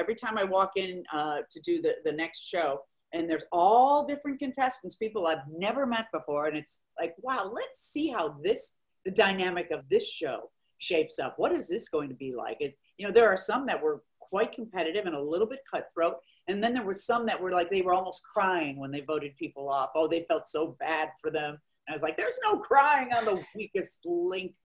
every time I walk in uh, to do the, the next show, and there's all different contestants, people I've never met before. And it's like, wow, let's see how this, the dynamic of this show shapes up. What is this going to be like? Is, you know, there are some that were quite competitive and a little bit cutthroat. And then there were some that were like, they were almost crying when they voted people off. Oh, they felt so bad for them. And I was like, there's no crying on the weakest link